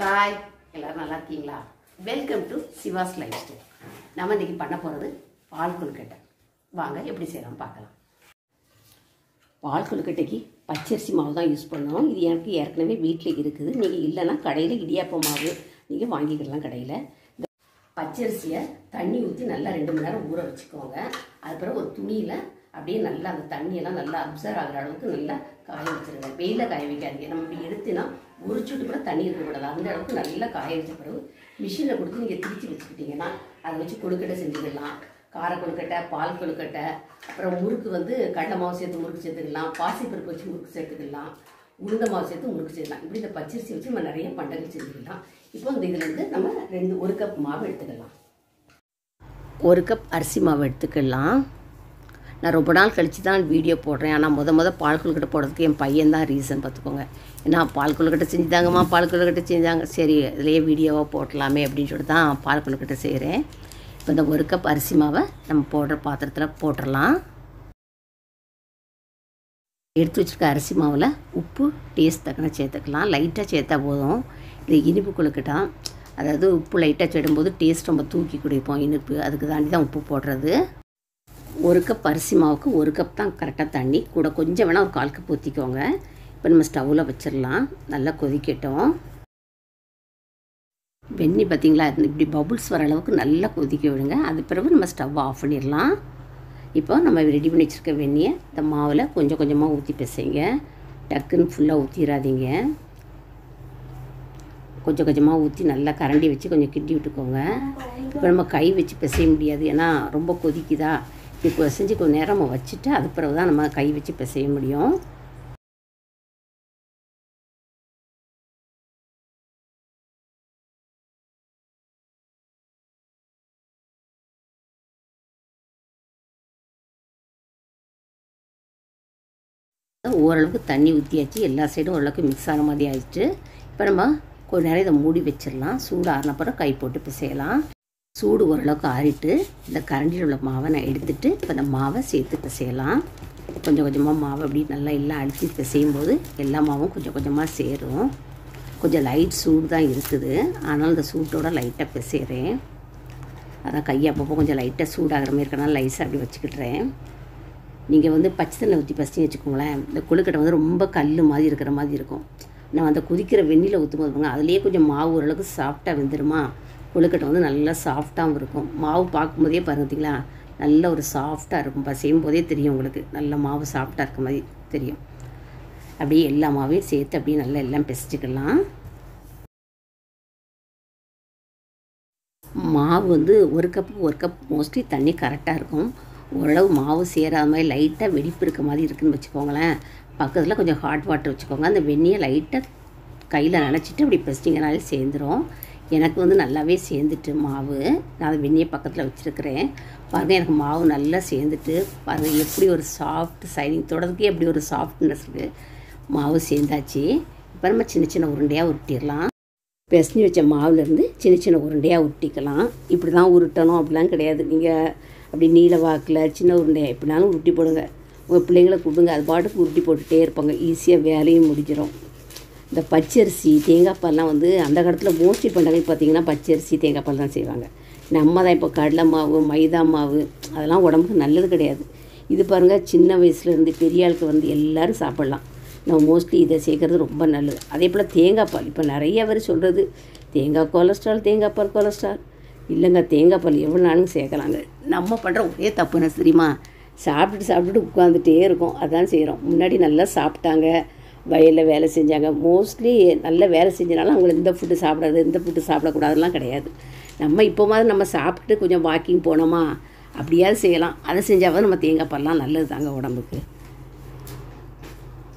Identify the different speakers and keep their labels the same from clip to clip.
Speaker 1: Hi எல்லோரும் நல்லா இருக்கீங்களா? Welcome to Siva's lifestyle நம்ம இன்னைக்கு பண்ண போகிறது பால் கொழுக்கட்டை. வாங்க எப்படி செய்யலாம் பார்க்கலாம். பால் கொழுக்கட்டைக்கு பச்சரிசி மாவு தான் யூஸ் பண்ணோம். இது எனக்கு ஏற்கனவே வீட்டில் இருக்குது. நீங்கள் இல்லைன்னா கடையில் இடியாப்ப மாவு நீங்கள் வாங்கிக்கலாம் கடையில். பச்சரிசியை தண்ணி ஊற்றி நல்லா ரெண்டு மணி நேரம் ஊற வச்சுக்கோங்க. அதுக்கப்புறம் ஒரு துணியில் அப்படியே நல்லா அந்த தண்ணியெல்லாம் நல்லா அப்சர்வ் ஆகிற அளவுக்கு நல்லா காய வச்சிருங்க வெயிலில் காய வைக்காதீங்க. நம்ம இப்படி எடுத்துனா உரிச்சுட்டு கூட தண்ணி இருக்கக்கூடாது அந்த அளவுக்கு நல்லா காய வச்ச பிறகு மிஷினில் கொடுத்து நீங்கள் திரிச்சு வச்சுக்கிட்டீங்கன்னா அதை வச்சு கொழுக்கட்டை செஞ்சுக்கலாம். கார கொழுக்கட்டை பால் கொழுக்கட்டை அப்புறம் முறுக்கு வந்து கடலை மாவு சேர்த்து முறுக்கு சேர்த்துக்கலாம். பாசிப்பருப்பு வச்சு முறுக்கு சேர்த்துக்கலாம். உளுந்த மாவு சேர்த்து முறுக்கு செய்யலாம் இப்படி இந்த பச்சரிசி வச்சு நம்ம நிறைய பண்டங்கள் செஞ்சுக்கலாம். இப்போ இந்த இதுலேருந்து நம்ம ரெண்டு ஒரு கப் மாவு எடுத்துக்கலாம். ஒரு கப் அரிசி மாவு எடுத்துக்கலாம். நான் ரொம்ப நாள் கழித்து தான் வீடியோ போடுறேன். ஆனால் முத முத பால் கொழுக்கட்டை போடுறதுக்கு என் பையன் தான் ரீசன் பார்த்துக்கோங்க. ஏன்னா பால் கொழுக்கட்டை செஞ்சுதாங்கம்மா பால் கொழுக்கட்டை செஞ்சாங்க. சரி இதுலேயே வீடியோவாக போட்டலாமே அப்படின்னு சொல்லிட்டு தான் பால் கொழுக்கட்டை செய்கிறேன் இப்போ இந்த ஒரு கப் அரிசி மாவை நம்ம போடுற பாத்திரத்தில் போட்டுடலாம் எடுத்து வச்சுருக்க அரிசி மாவில் உப்பு டேஸ்ட் தக்கன சேர்த்துக்கலாம். லைட்டாக சேர்த்தா போதும். இது இனிப்பு கொழுக்கட்டை அதாவது உப்பு லைட்டாக சேடும்போது டேஸ்ட் ரொம்ப தூக்கி குடிப்போம் இனிப்பு. அதுக்கு தாண்டி தான் உப்பு போடுறது. ஒரு கப் அரிசி மாவுக்கு ஒரு கப் தான் கரெக்டாக தண்ணி. கூட கொஞ்சம் வேணால் ஒரு கால் கப் ஊற்றிக்கோங்க இப்போ நம்ம ஸ்டவ்வில் வச்சிடலாம் நல்லா கொதிக்கட்டும். வெந்நி பார்த்திங்களா இப்படி பபுள்ஸ் வர அளவுக்கு நல்லா கொதிக்க விடுங்க. அது பிறகு நம்ம ஸ்டவ் ஆஃப் பண்ணிடலாம் இப்போ நம்ம ரெடி பண்ணி வச்சுருக்க வெந்நியை இந்த மாவில் கொஞ்சம் கொஞ்சமாக ஊற்றி பிசைங்க. டக்குன்னு ஃபுல்லாக ஊற்றிடாதீங்க கொஞ்சம் கொஞ்சமாக ஊற்றி நல்லா கரண்டி வச்சு கொஞ்சம் கிண்டி விட்டுக்கோங்க. இப்போ நம்ம கை வச்சு பிசைய முடியாது. ஏன்னா ரொம்ப கொதிக்குதா? இப்படி பிசைஞ்சு கொஞ்சம் நேரம் நம்ம வச்சுட்டு அது பிறகு தான் நம்ம கை வச்சு பிசைய முடியும். ஓரளவுக்கு தண்ணி ஊற்றியாச்சு எல்லா சைடும் ஓரளவுக்கு மிக்ஸ் ஆன மாதிரி ஆயிடுச்சு. இப்போ நம்ம கொஞ்ச நேரம் இதை மூடி வச்சிடலாம். சூடு பிறகு கை போட்டு பிசையலாம். சூடு ஓரளவுக்கு ஆறிட்டு இந்த கரண்டியில் உள்ள மாவை நான் எடுத்துட்டு இப்போ இந்த மாவை சேர்த்து பிசையலாம். கொஞ்சம் கொஞ்சமாக மாவை அப்படி நல்லா எல்லாம் அடித்து பிசையும் போது எல்லா மாவும் கொஞ்சம் கொஞ்சமாக சேரும். கொஞ்சம் லைட் சூடு தான் இருக்குது. ஆனால் இந்த சூட்டோட லைட்டாக பிசைகிறேன் அதான் கையை அப்பப்போ கொஞ்சம் லைட்டாக சூடாகிற மாதிரி இருக்கனால லைஸாக அப்படி வச்சுக்கிட்டுறேன். நீங்கள் வந்து பச்சை தண்ணி ஊற்றி பசிச்சு வச்சுக்கோங்களேன் இந்த கொழுக்கட்டை வந்து ரொம்ப கல் மாதிரி இருக்கிற மாதிரி இருக்கும். நம்ம அந்த கொதிக்கிற வெந்நில ஊற்றும் போது அதுலேயே கொஞ்சம் மாவு ஓரளவுக்கு சாஃப்டாக வெந்துருமா? கொழுக்கட்டை வந்து நல்லா சாஃப்டாகவும் இருக்கும். மாவு பார்க்கும்போதே பாருங்களா நல்ல ஒரு சாஃப்டாக இருக்கும். பசையும் போதே தெரியும் உங்களுக்கு. நல்ல மாவு சாஃப்டாக இருக்க மாதிரி தெரியும். அப்படியே எல்லா மாவையும் சேர்த்து அப்படியே நல்லா எல்லாம் பிசைச்சிக்கலாம் மாவு வந்து ஒரு கப் ஒரு கப் மோஸ்ட்லி தண்ணி கரெக்டாக இருக்கும். ஓரளவு மாவு சேராத மாதிரி லைட்டாக வெடிப்பு இருக்க மாதிரி இருக்குதுன்னு வச்சுக்கோங்களேன். பக்கத்தில் கொஞ்சம் ஹாட் வாட்டர் வச்சுக்கோங்க. அந்த வெந்நியை லைட்டாக கையில் நினச்சிட்டு அப்படி பெஸ்டிங்கனாலே சேர்ந்துடும் எனக்கு வந்து நல்லாவே சேர்ந்துட்டு மாவு நான் அதை வெந்நியை பக்கத்தில் வச்சுருக்கிறேன். பாருங்கள் எனக்கு மாவு நல்லா சேர்ந்துட்டு பாருங்கள் எப்படி ஒரு சாஃப்ட் சைனிங் தொடர்ந்துக்கே எப்படி ஒரு சாஃப்ட்னஸ் இருக்குது மாவு சேர்ந்தாச்சு. இப்போ நம்ம சின்ன சின்ன உருண்டையாக உருட்டிடலாம். பெசஞ்சு வச்ச மாவுலேருந்து சின்ன சின்ன உருண்டையாக உருட்டிக்கலாம். இப்படி தான் உருட்டணும் அப்படிலாம் கிடையாது. நீங்கள் அப்படி நீல வாக்கில் சின்ன உருண்டையாக எப்படினாலும் உருட்டி போடுங்க. உங்கள் பிள்ளைங்களை கொடுங்க அது பாட்டுக்கு உருட்டி போட்டுகிட்டே இருப்பாங்க. ஈஸியாக வேலையும் முடிஞ்சிடும் இந்த பச்சரிசி தேங்காய்பால்லாம் வந்து அந்த காலத்தில் மோஸ்ட்லி பண்ணுறது பார்த்திங்கன்னா பச்சரிசி தேங்காய்ப்பால் தான் செய்வாங்க. நம்ம தான் இப்போ கடலை மாவு மைதா மாவு அதெல்லாம் உடம்புக்கு நல்லது கிடையாது. இது பாருங்கள் சின்ன வயசுலேருந்து பெரிய ஆளுக்கு வந்து எல்லோரும் சாப்பிட்லாம். நம்ம மோஸ்ட்லி இதை சேர்க்குறது ரொம்ப நல்லது. அதே போல் தேங்காய் பால் இப்போ நிறைய பேர் சொல்கிறது தேங்காய் கொலஸ்ட்ரால் தேங்காய் பால் கொலஸ்ட்ரால் இல்லைங்க தேங்காய் பால் எவ்வளோ நாளும் சேர்க்கலாங்க. நம்ம பண்ணுற ஒரே தப்புன்னு தெரியுமா? சாப்பிட்டுட்டு சாப்பிட்டுட்டு உட்காந்துட்டே இருக்கோம். அதான் செய்கிறோம் முன்னாடி நல்லா சாப்பிட்டாங்க. வயலில் வேலை செஞ்சாங்க. மோஸ்ட்லி நல்ல வேலை செஞ்சனால அவங்களை இந்த ஃபுட்டு சாப்பிடாது இந்த ஃபுட்டு சாப்பிடக்கூடாதுலாம் கிடையாது. நம்ம இப்போ மாதிரி நம்ம சாப்பிட்டு கொஞ்சம் வாக்கிங் போனோமா அப்படியாவது செய்யலாம். அதை செஞ்சாவது நம்ம தேங்காய் பால்லாம் நல்லது தாங்க உடம்புக்கு.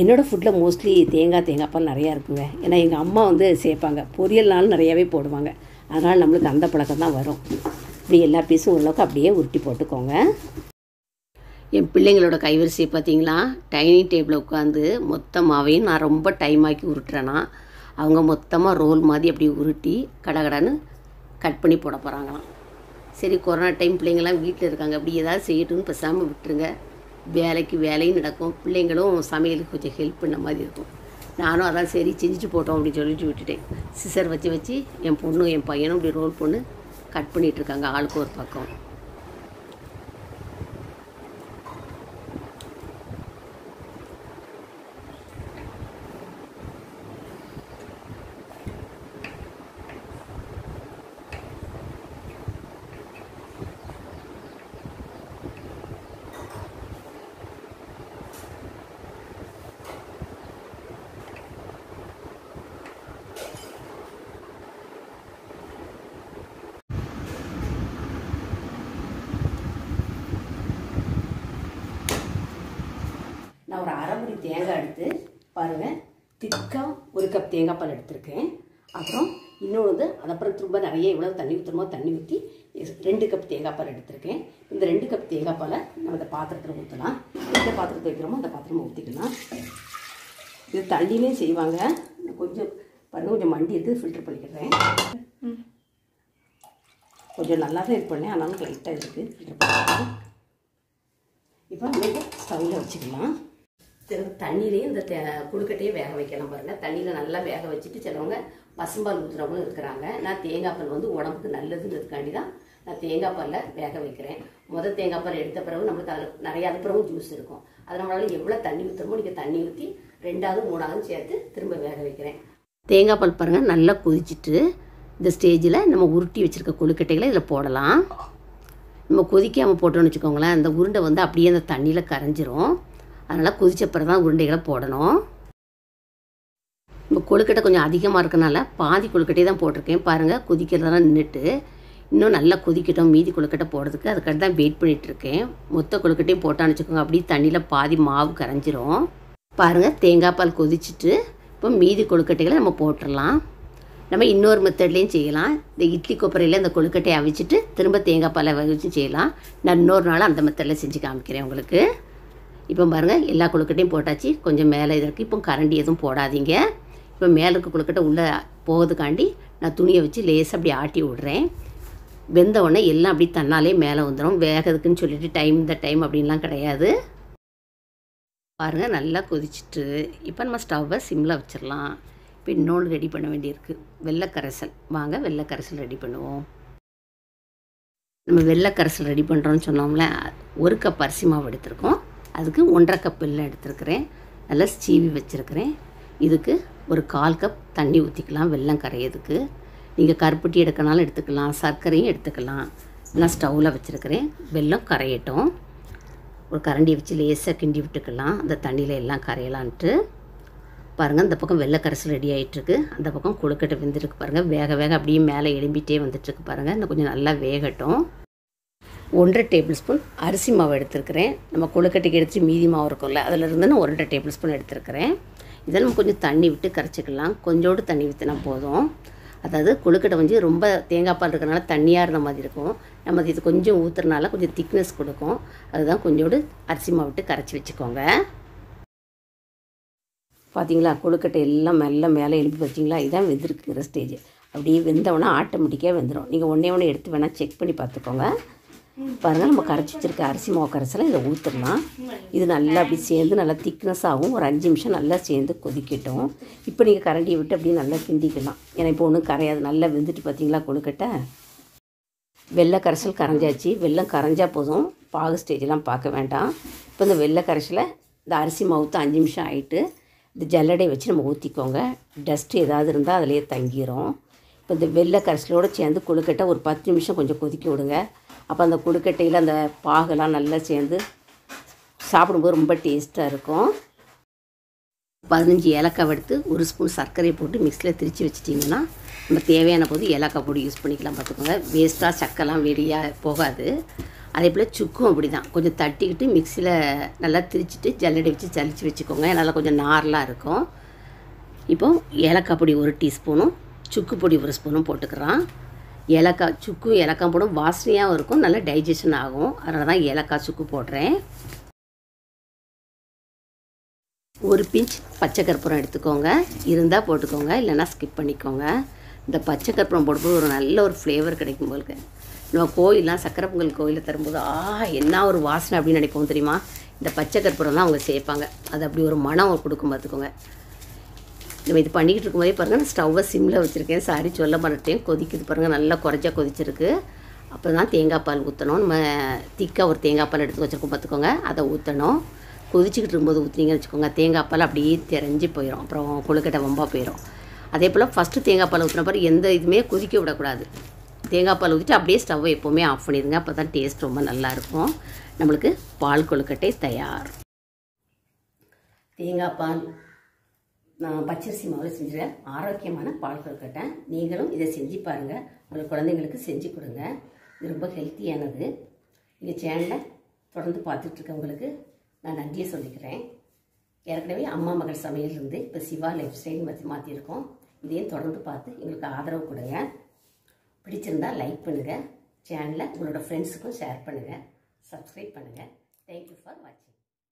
Speaker 1: என்னோடய ஃபுட்டில் மோஸ்ட்லி தேங்காய் தேங்காய் பால் நிறையா இருக்குங்க. ஏன்னா எங்கள் அம்மா வந்து சேர்ப்பாங்க. பொரியல்னாலும் நிறையாவே போடுவாங்க. அதனால் நம்மளுக்கு அந்த பழக்கம் தான் வரும். இப்படி எல்லா பீஸும் ஓரளவுக்கு அப்படியே உருட்டி போட்டுக்கோங்க. என் பிள்ளைங்களோட கைவரிசையை பார்த்தீங்களா? டைனிங் டேபிளில் உட்காந்து மொத்த நான் ரொம்ப டைம் ஆக்கி உருட்டுறேன்னா அவங்க மொத்தமாக ரோல் மாதிரி அப்படி உருட்டி கடகடன்னு கட் பண்ணி போட போகிறாங்களாம் சரி கொரோனா டைம் பிள்ளைங்கள்லாம் வீட்டில் இருக்காங்க. அப்படி ஏதாவது செய்யட்டும்னு பேசாமல் விட்டுருங்க. வேலைக்கு வேலையும் நடக்கும். பிள்ளைங்களும் சமையலுக்கு கொஞ்சம் ஹெல்ப் பண்ண மாதிரி இருக்கும். நானும் அதான் சரி செஞ்சுட்டு போட்டோம் அப்படின்னு சொல்லிட்டு விட்டுட்டேன். சிசர் வச்சு வச்சு என் பொண்ணும் என் பையனும் இப்படி ரோல் பொண்ணு கட் பண்ணிகிட்ருக்காங்க இருக்காங்க. ஆளுக்கு ஒரு பக்கம் நான் ஒரு அரை முடி தேங்காய் எடுத்து பாருங்கள் திக்காக ஒரு கப் தேங்காய் பால் எடுத்திருக்கேன். அப்புறம் இன்னொன்று வந்து அது அப்புறம் திரும்ப நிறைய எவ்வளோ தண்ணி ஊற்றுறமோ தண்ணி ஊற்றி ரெண்டு கப் தேங்காய் பால் எடுத்திருக்கேன். இந்த ரெண்டு கப் தேங்காய் பாலை நம்ம இந்த பாத்திரத்தில் ஊற்றலாம் எந்த பாத்திரத்தை வைக்கிறோமோ அந்த பாத்திரமாக ஊற்றிக்கலாம் இது தண்ணியிலையும் செய்வாங்க. கொஞ்சம் பாருங்க கொஞ்சம் மண்டி இருக்குது ஃபில்டர் பண்ணிக்கிறேன். கொஞ்சம் நல்லா தான் இது பண்ணேன். ஆனாலும் லைட்டாக இருக்குது ஃபில்டர் பண்ணிக்கிறேன் இப்போ நம்ம ஸ்டவ்வில் வச்சுக்கலாம். தண்ணியிலையும் இந்த தே வேக வைக்கலாம் பாருங்கள் தண்ணியில் நல்லா வேக வச்சுட்டு சிலவங்க பசும்பால் ஊற்றுறவங்களும் இருக்கிறாங்க. நான் தேங்காய் பால் வந்து உடம்புக்கு நல்லதுன்றதுக்காண்டி தான் நான் தேங்காய் பாலில் வேக வைக்கிறேன். முதல் தேங்காய் பால் எடுத்த பிறகு நம்மளுக்கு அதில் நிறைய அது பிறகு ஜூஸ் இருக்கும். அது நம்மளால எவ்வளோ தண்ணி ஊற்றுறமோ நீங்கள் தண்ணி ஊற்றி ரெண்டாவது மூணாவது சேர்த்து திரும்ப வேக வைக்கிறேன். தேங்காய் பால் பாருங்கள் நல்லா கொதிச்சிட்டு இந்த ஸ்டேஜில் நம்ம உருட்டி வச்சுருக்க கொழுக்கட்டைகளை இதில் போடலாம். நம்ம கொதிக்காமல் போட்டோம்னு வச்சுக்கோங்களேன் அந்த உருண்டை வந்து அப்படியே அந்த தண்ணியில் கரைஞ்சிரும். அதனால் கொதிச்ச தான் உருண்டைகளை போடணும். இப்போ கொழுக்கட்டை கொஞ்சம் அதிகமாக இருக்கனால பாதி கொழுக்கட்டையை தான் போட்டிருக்கேன். பாருங்கள் கொதிக்கிறதெல்லாம் நின்றுட்டு இன்னும் நல்லா கொதிக்கட்டும் மீதி கொழுக்கட்டை போடுறதுக்கு. அதுக்காக தான் வெயிட் பண்ணிகிட்ருக்கேன் மொத்த கொழுக்கட்டையும் போட்டான்னு வச்சுக்கோங்க. அப்படியே தண்ணியில் பாதி மாவு கரைஞ்சிரும். பாருங்கள் தேங்காய் பால் கொதிச்சுட்டு இப்போ மீதி கொழுக்கட்டைகளை நம்ம போட்டுடலாம் நம்ம இன்னொரு மெத்தட்லேயும் செய்யலாம். இந்த இட்லி கொப்பரையில் இந்த கொழுக்கட்டையை அவிச்சிட்டு திரும்ப தேங்காய் பாலை வச்சு செய்யலாம். நான் இன்னொரு நாள் அந்த மெத்தடில் செஞ்சு காமிக்கிறேன் உங்களுக்கு. இப்போ பாருங்கள் எல்லா கொழுக்கட்டையும் போட்டாச்சு. கொஞ்சம் மேலே இதற்கு இப்போ கரண்டி எதுவும் போடாதீங்க. இப்போ மேலே இருக்க கொழுக்கட்டை உள்ளே போகிறதுக்காண்டி நான் துணியை வச்சு லேசாக அப்படி ஆட்டி விட்றேன். வெந்த உடனே எல்லாம் அப்படி தன்னாலே மேலே வந்துடும் வேகிறதுக்குன்னு சொல்லிட்டு டைம் இந்த டைம் அப்படின்லாம் கிடையாது. பாருங்கள் நல்லா கொதிச்சிட்டு இப்போ நம்ம ஸ்டவ்வை சிம்மில் வச்சிடலாம். இப்போ இன்னொன்று ரெடி பண்ண வேண்டியிருக்கு. வெள்ளைக்கரைசல். வாங்க வெள்ளைக்கரைசல் ரெடி பண்ணுவோம். நம்ம வெள்ளை கரைசல் ரெடி பண்ணுறோன்னு சொன்னோம்ல ஒரு கப் அரிசி மாவு எடுத்திருக்கோம். அதுக்கு ஒன்றரை கப் எல்லாம் எடுத்துருக்கிறேன். நல்லா சீவி வச்சுருக்கிறேன். இதுக்கு ஒரு கால் கப் தண்ணி ஊற்றிக்கலாம் வெல்லம் கரையிறதுக்கு. நீங்கள் கருப்பட்டி எடுக்கனாலும் எடுத்துக்கலாம் சர்க்கரையும் எடுத்துக்கலாம். நான் ஸ்டவ்வில் வச்சுருக்கிறேன். வெல்லம் கரையட்டும். ஒரு கரண்டியை வச்சு லேசாக கிண்டி விட்டுக்கலாம். அந்த தண்ணியில் எல்லாம் கரையலான்ட்டு. பாருங்கள் அந்த பக்கம் வெள்ளை கரைசல் ரெடி ஆகிட்டுருக்கு அந்த பக்கம் கொழுக்கட்டை வெந்திருக்கு பாருங்கள் வேக வேக அப்படியே மேலே எழும்பிகிட்டே வந்துட்டுருக்கு பாருங்கள் இன்னும் கொஞ்சம் நல்லா வேகட்டும். ஒன்றரை டேபிள் ஸ்பூன் அரிசி மாவு எடுத்துருக்கிறேன். நம்ம கொழுக்கட்டைக்கு எடுத்து மீதி மாவு இருக்கும்ல அதிலிருந்து நான் ஒன்றரை டேபிள் ஸ்பூன் எடுத்துருக்கிறேன். இதை நம்ம கொஞ்சம் தண்ணி விட்டு கரைச்சிக்கலாம். கொஞ்சோடு தண்ணி ஊற்றினா போதும். அதாவது கொழுக்கட்டை வந்து ரொம்ப தேங்காய் பால் இருக்கிறனால தண்ணியாக இருந்த மாதிரி இருக்கும். நம்ம இது கொஞ்சம் ஊற்றுறனால கொஞ்சம் திக்னஸ் கொடுக்கும். அதுதான் கொஞ்சோடு அரிசி மாவு விட்டு கரைச்சி வச்சுக்கோங்க. பார்த்தீங்களா கொழுக்கட்டை எல்லாம் மெல்ல மேலே எழுப்பி வச்சிங்களா? இதுதான் வெந்திருக்குங்கிற ஸ்டேஜ் அப்படியே வெந்தவொடனே ஆட்டோமேட்டிக்காக வெந்துடும் நீங்கள் ஒன்றே ஒன்று எடுத்து வேணால் செக் பண்ணி பார்த்துக்கோங்க. பாருங்கள் நம்ம கரைச்சி வச்சுருக்க அரிசி மாவு கரைசலை இதை ஊற்றிடலாம் இது நல்லா அப்படி சேர்ந்து நல்லா திக்னஸ் ஆகும். ஒரு அஞ்சு நிமிஷம் நல்லா சேர்ந்து கொதிக்கட்டும். இப்போ நீங்கள் கரண்டியை விட்டு அப்படியே நல்லா கிண்டிக்கலாம். ஏன்னா இப்போ ஒன்றும் கரையாது. நல்லா வெந்துட்டு பார்த்தீங்களா கொழுக்கட்டை? வெள்ளை கரைசல் கரைஞ்சாச்சு. வெள்ளம் கரைஞ்சா போதும். பாகு ஸ்டேஜெலாம் பார்க்க வேண்டாம். இப்போ இந்த வெள்ளை கரைசலை இந்த அரிசி மாவுத்து அஞ்சு நிமிஷம் ஆகிட்டு இந்த ஜல்லடை வச்சு நம்ம ஊற்றிக்கோங்க டஸ்ட்டு ஏதாவது இருந்தால் அதிலே தங்கிரும். இப்போ இந்த வெள்ளை கரைசலோடு சேர்ந்து கொழுக்கட்டை ஒரு பத்து நிமிஷம் கொஞ்சம் கொதிக்க விடுங்க. அப்போ அந்த கொழுக்கட்டையில் அந்த பாகெல்லாம் நல்லா சேர்ந்து சாப்பிடும்போது ரொம்ப டேஸ்ட்டாக இருக்கும். பதினஞ்சு ஏலக்காய் எடுத்து ஒரு ஸ்பூன் சர்க்கரையை போட்டு மிக்ஸியில் திரித்து வச்சிட்டிங்கன்னா நம்ம தேவையான போது ஏலக்காய் பொடி யூஸ் பண்ணிக்கலாம் பார்த்துக்கோங்க. வேஸ்ட்டாக சக்கெல்லாம் வெளியாக போகாது. அதே போல் சுக்கும் அப்படி தான் கொஞ்சம் தட்டிக்கிட்டு மிக்சியில் நல்லா திரிச்சிட்டு ஜல்லடை வச்சு ஜலிச்சு வச்சுக்கோங்க. நல்லா கொஞ்சம் நார்லாம் இருக்கும். இப்போ ஏலக்காய் பொடி ஒரு டீஸ்பூனும் சுக்கு பொடி ஒரு ஸ்பூனும் போட்டுக்கிறான் ஏலக்காய் சுக்கு ஏலக்காய் போடும் வாசனையாகவும் இருக்கும் நல்லா டைஜஷன் ஆகும். அதனால தான் ஏலக்காய் சுக்கு போடுறேன். ஒரு பிஞ்ச் பச்சை கற்பூரம் எடுத்துக்கோங்க. இருந்தால் போட்டுக்கோங்க இல்லைன்னா ஸ்கிப் பண்ணிக்கோங்க. இந்த பச்சை கற்பூரம் போடும்போது ஒரு நல்ல ஒரு ஃப்ளேவர் கிடைக்கும் போலுக்கு. நம்ம கோயிலெலாம் சக்கரை பொங்கல் கோயிலில் தரும்போது ஆ என்ன ஒரு வாசனை அப்படின்னு நினைப்போம் தெரியுமா? இந்த பச்சை கற்பூரம் தான் அவங்க சேர்ப்பாங்க. அது அப்படி ஒரு மனம் கொடுக்கும் பார்த்துக்கோங்க. நம்ம இது பண்ணிக்கிட்டு இருக்கும்போதே பாருங்கள் நான் ஸ்டவ்வை சிம்மில் வச்சுருக்கேன். சாரி சொல்ல மாட்டேன் கொதிக்குது பாருங்கள் நல்லா குறைச்சா கொதிச்சிருக்கு. அப்போ தான் தேங்காய் பால் ஊற்றணும் நம்ம திக்காக ஒரு தேங்காய் பால் எடுத்து வச்சுருக்கோம் பார்த்துக்கோங்க அதை ஊற்றணும் கொதிச்சுக்கிட்டு இருக்கும்போது ஊற்றினீங்கன்னு வச்சுக்கோங்க. தேங்காய் பால் அப்படியே தெரிஞ்சு போயிடும் அப்புறம் கொழுக்கட்டை வம்பாக போயிடும் அதே போல் ஃபஸ்ட்டு தேங்காய் பால் ஊற்றின பிறகு எந்த இதுவுமே கொதிக்க விடக்கூடாது. தேங்காய் பால் ஊற்றிட்டு அப்படியே ஸ்டவ்வை எப்போவுமே ஆஃப் பண்ணிடுங்க. அப்போ தான் டேஸ்ட் ரொம்ப நல்லாயிருக்கும் நம்மளுக்கு பால் கொழுக்கட்டை தயார். தேங்காய் பால் நான் பச்சரிசி மாவில் செஞ்சுருக்கேன் ஆரோக்கியமான பால் கொழுக்கட்டை. நீங்களும் இதை செஞ்சு பாருங்கள் உங்கள் குழந்தைங்களுக்கு செஞ்சு கொடுங்க. இது ரொம்ப ஹெல்த்தியானது. எங்கள் சேனலை தொடர்ந்து பார்த்துட்ருக்கவங்களுக்கு நான் நன்றியை சொல்லிக்கிறேன். ஏற்கனவே அம்மா மகள் சமையலிருந்து இப்போ சிவா லைஃப் ஸ்டைல் வச்சு மாற்றிருக்கோம் இதையும் தொடர்ந்து பார்த்து எங்களுக்கு ஆதரவு கொடுங்க. பிடிச்சிருந்தா லைக் பண்ணுங்கள் சேனலை உங்களோட ஃப்ரெண்ட்ஸுக்கும் ஷேர் பண்ணுங்கள் சப்ஸ்கிரைப் பண்ணுங்கள் தேங்க்யூ ஃபார் வாட்சிங்